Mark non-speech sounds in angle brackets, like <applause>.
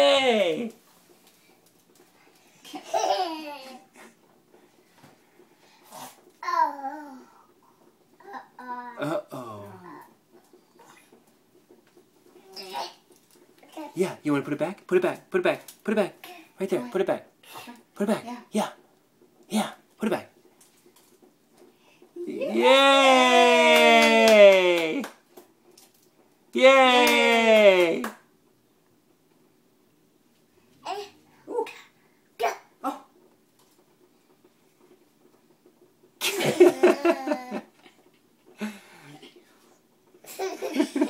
Yay! Uh-oh. Yeah, you want to put it back? Put it back. Put it back. Put it back. Right there. Put it back. Put it back. Yeah. Yeah. Yeah. Put it back. Yay! Yay! Ooh. <laughs> Oh.